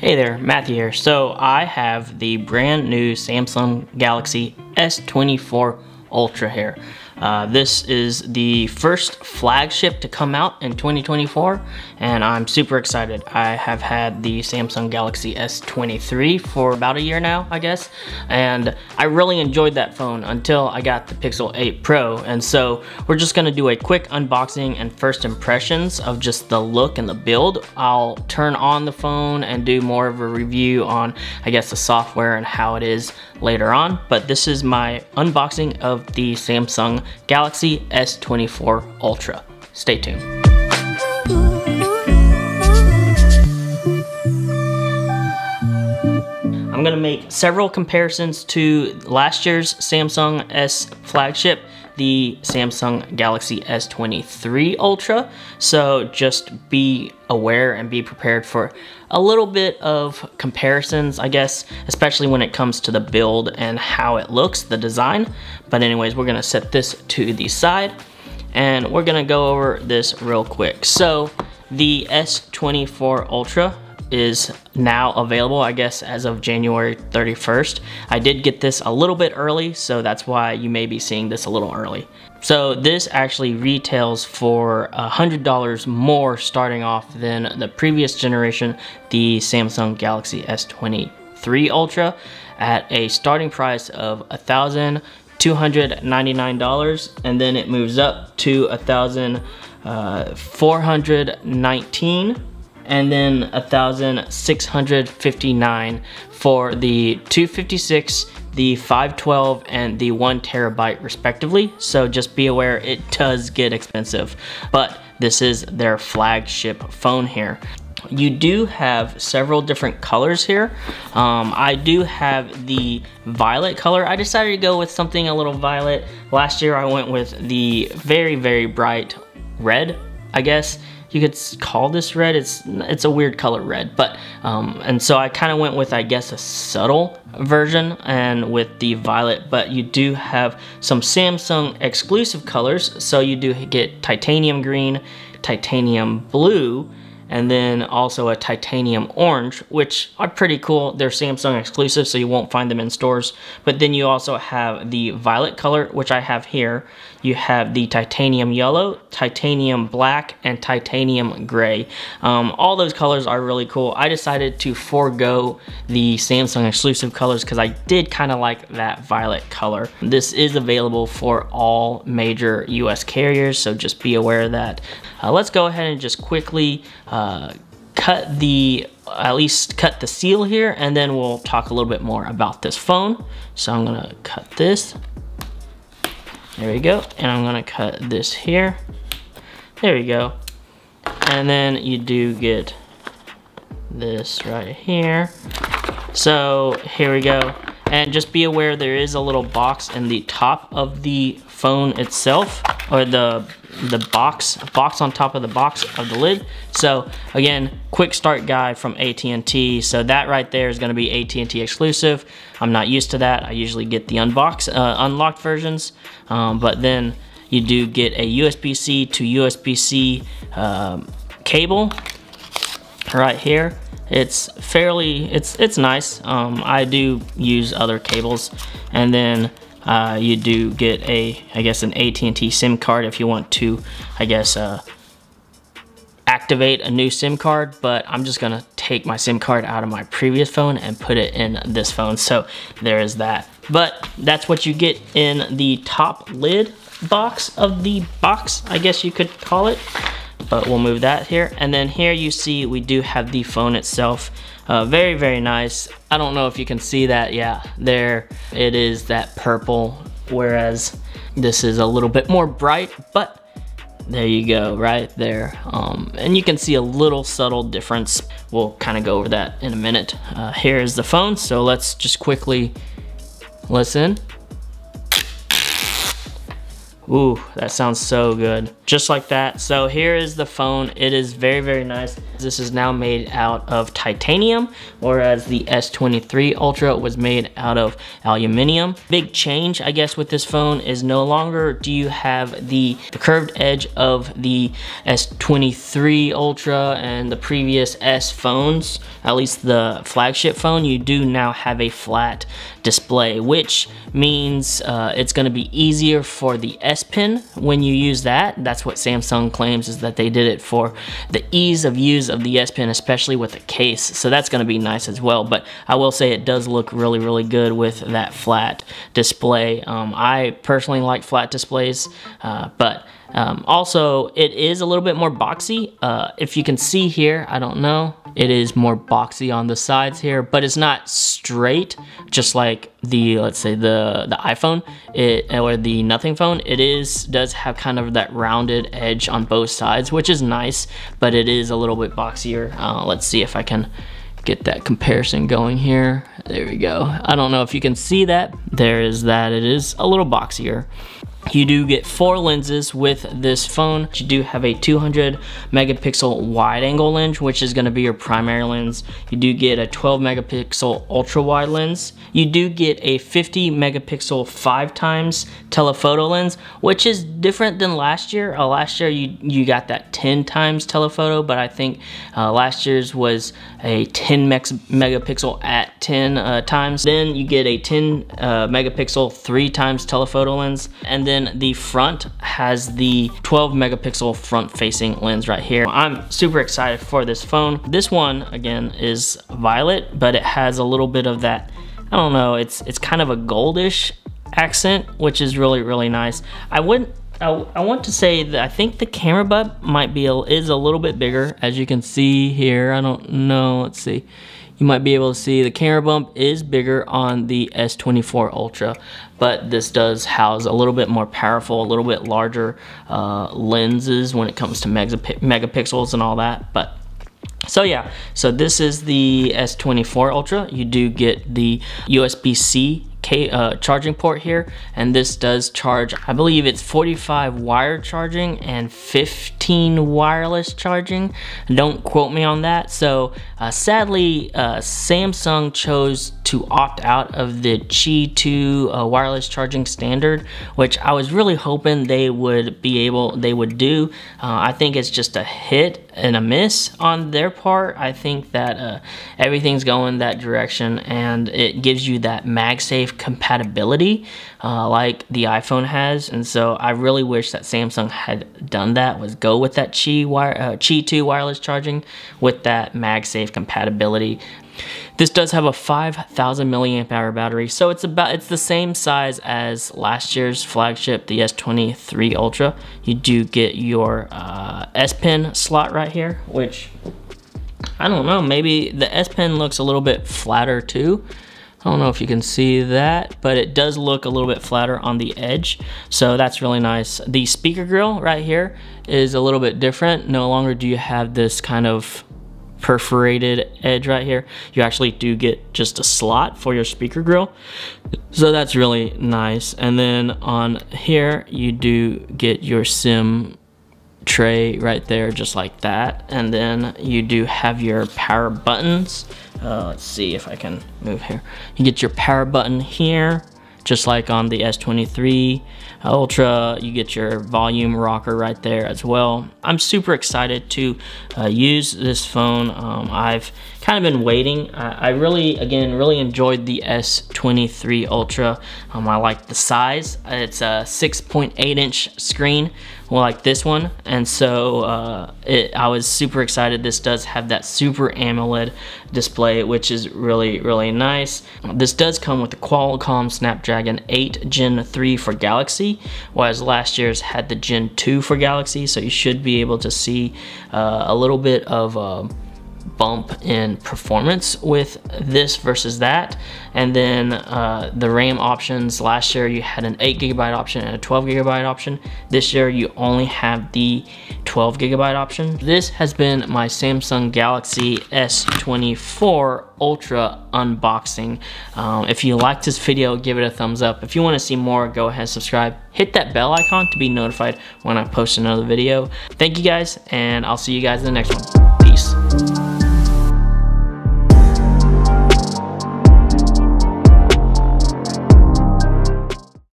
Hey there, Matthew here. So I have the brand new Samsung Galaxy S24 Ultra here. Uh, this is the first flagship to come out in 2024 and I'm super excited. I have had the Samsung Galaxy S23 for about a year now, I guess, and I really enjoyed that phone until I got the Pixel 8 Pro and so we're just gonna do a quick unboxing and first impressions of just the look and the build. I'll turn on the phone and do more of a review on, I guess, the software and how it is later on, but this is my unboxing of the Samsung Galaxy S24 Ultra. Stay tuned. I'm gonna make several comparisons to last year's Samsung S flagship, the Samsung Galaxy S23 Ultra. So just be aware and be prepared for a little bit of comparisons, I guess, especially when it comes to the build and how it looks, the design. But anyways, we're gonna set this to the side and we're gonna go over this real quick. So the S24 Ultra is now available, I guess, as of January 31st. I did get this a little bit early, so that's why you may be seeing this a little early. So this actually retails for $100 more starting off than the previous generation, the Samsung Galaxy S23 Ultra, at a starting price of $1,299, and then it moves up to $1,419 and then 1659 for the 256 the 512 and the 1 terabyte respectively so just be aware it does get expensive but this is their flagship phone here you do have several different colors here. Um, I do have the violet color. I decided to go with something a little violet. Last year I went with the very, very bright red, I guess you could call this red. It's it's a weird color red, but um, and so I kind of went with I guess a subtle version and with the violet, but you do have some Samsung exclusive colors. So you do get titanium green, titanium blue, and then also a titanium orange, which are pretty cool. They're Samsung exclusive, so you won't find them in stores. But then you also have the violet color, which I have here. You have the titanium yellow, titanium black, and titanium gray. Um, all those colors are really cool. I decided to forego the Samsung exclusive colors because I did kind of like that violet color. This is available for all major US carriers, so just be aware of that. Uh, let's go ahead and just quickly uh, cut the, at least cut the seal here, and then we'll talk a little bit more about this phone. So I'm gonna cut this. There we go. And I'm gonna cut this here. There we go. And then you do get this right here. So here we go. And just be aware there is a little box in the top of the phone itself or the the box box on top of the box of the lid. So again quick start guide from AT&T so that right there is going to be AT&T exclusive. I'm not used to that. I usually get the unbox uh, unlocked versions. Um, but then you do get a USB-C to USB-C um, cable right here. It's fairly it's it's nice. Um, I do use other cables. And then uh, you do get a, I guess, an AT&T SIM card if you want to, I guess, uh, activate a new SIM card, but I'm just gonna take my SIM card out of my previous phone and put it in this phone. So there is that. But that's what you get in the top lid box of the box, I guess you could call it. But we'll move that here. And then here you see we do have the phone itself. Uh, very, very nice. I don't know if you can see that. Yeah, there it is that purple, whereas this is a little bit more bright, but there you go, right there. Um, and you can see a little subtle difference. We'll kind of go over that in a minute. Uh, here's the phone, so let's just quickly listen. Ooh, that sounds so good. Just like that. So here is the phone. It is very, very nice. This is now made out of titanium, whereas the S23 Ultra was made out of aluminum. Big change, I guess, with this phone is no longer do you have the, the curved edge of the S23 Ultra and the previous S phones, at least the flagship phone, you do now have a flat display, which means uh, it's gonna be easier for the Pen when you use that. That's what Samsung claims is that they did it for the ease of use of the S Pen, especially with the case. So that's gonna be nice as well. But I will say it does look really, really good with that flat display. Um, I personally like flat displays, uh, but um, also, it is a little bit more boxy. Uh, if you can see here, I don't know, it is more boxy on the sides here, but it's not straight, just like the, let's say the, the iPhone it, or the Nothing phone. It is, does have kind of that rounded edge on both sides, which is nice, but it is a little bit boxier. Uh, let's see if I can get that comparison going here. There we go. I don't know if you can see that. There is that. It is a little boxier. You do get four lenses with this phone. You do have a 200 megapixel wide angle lens, which is gonna be your primary lens. You do get a 12 megapixel ultra wide lens. You do get a 50 megapixel five times telephoto lens, which is different than last year. Uh, last year you, you got that 10 times telephoto, but I think uh, last year's was a 10 megapixel at 10 uh, times. Then you get a 10 uh, megapixel three times telephoto lens. And then the front has the 12 megapixel front facing lens right here. I'm super excited for this phone. This one, again, is violet, but it has a little bit of that, I don't know, it's, it's kind of a goldish accent, which is really, really nice. I wouldn't I, I, want to say that I think the camera butt might be is a little bit bigger as you can see here I don't know let's see you might be able to see the camera bump is bigger on the S24 Ultra but this does house a little bit more powerful a little bit larger uh, lenses when it comes to megapixels and all that but so yeah, so this is the S24 Ultra. You do get the USB-C uh, charging port here and this does charge I believe it's 45 wire charging and 15 wireless charging. Don't quote me on that. So uh, sadly uh, Samsung chose to opt out of the Qi 2 uh, wireless charging standard which I was really hoping they would be able they would do. Uh, I think it's just a hit and a miss on their part. I think that uh, everything's going that direction and it gives you that MagSafe compatibility uh, like the iPhone has. And so I really wish that Samsung had done that, was go with that Qi, wire, uh, Qi 2 wireless charging with that MagSafe compatibility. This does have a 5,000 milliamp hour battery, so it's about it's the same size as last year's flagship, the S23 Ultra. You do get your uh, S Pen slot right here, which I don't know, maybe the S Pen looks a little bit flatter too. I don't know if you can see that, but it does look a little bit flatter on the edge. So that's really nice. The speaker grill right here is a little bit different. No longer do you have this kind of perforated edge right here. You actually do get just a slot for your speaker grill. So that's really nice. And then on here, you do get your SIM tray right there just like that and then you do have your power buttons uh, let's see if I can move here. You get your power button here just like on the S23 Ultra. You get your volume rocker right there as well. I'm super excited to uh, use this phone. Um, I've kind of been waiting. I, I, really again really enjoyed the S23 Ultra. Um, I like the size. It's a 6.8 inch screen like this one. And so uh, it, I was super excited. This does have that super AMOLED display which is really really nice. This does come with the Qualcomm Snapdragon 8 Gen 3 for Galaxy whereas last year's had the Gen 2 for Galaxy. So you should be able to see uh, a little bit of uh, bump in performance with this versus that. And then uh, the RAM options, last year you had an 8 gigabyte option and a 12 gigabyte option. This year you only have the 12 gigabyte option. This has been my Samsung Galaxy S24 Ultra unboxing. Um, if you liked this video, give it a thumbs up. If you want to see more, go ahead and subscribe. Hit that bell icon to be notified when I post another video. Thank you guys, and I'll see you guys in the next one.